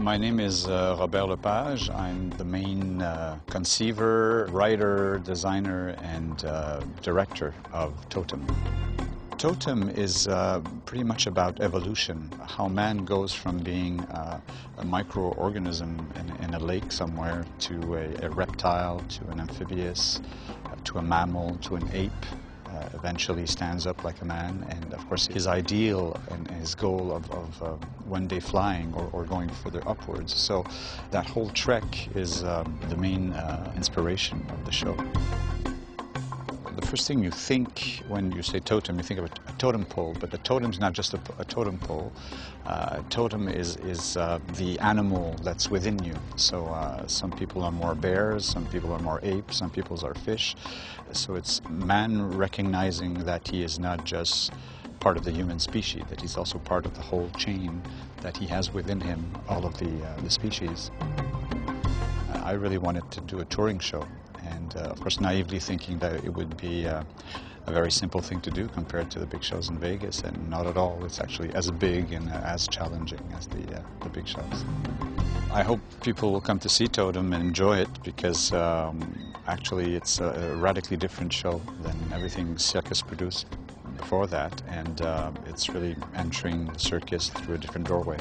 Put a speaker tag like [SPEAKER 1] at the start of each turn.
[SPEAKER 1] My name is uh, Robert Lepage. I'm the main uh, conceiver, writer, designer, and uh, director of Totem. Totem is uh, pretty much about evolution, how man goes from being uh, a microorganism in, in, a lake somewhere to a, a reptile, to an amphibious, uh, to a mammal, to an ape, uh, eventually stands up like a man. And of course, his ideal and his goal of, of uh, one day flying or, or, going further upwards. So that whole trek is um, the main uh, inspiration of the show the first thing you think when you say totem, you think of a, a totem pole, but the totem is not just a, a totem pole. Uh, totem is, is uh, the animal that's within you. So uh, some people are more bears, some people are more apes, some people are fish. So it's man recognizing that he is not just part of the human species, that he's also part of the whole chain, that he has within him all of the, uh, the species. I really wanted to do a touring show and uh, of course naively thinking that it would be uh, a very simple thing to do compared to the big shows in Vegas, and not at all. It's actually as big and uh, as challenging as the, uh, the big shows. I hope people will come to see Totem and enjoy it because um, actually it's a, radically different show than everything Cirque produced before that, and uh, it's really entering the circus through a different doorway.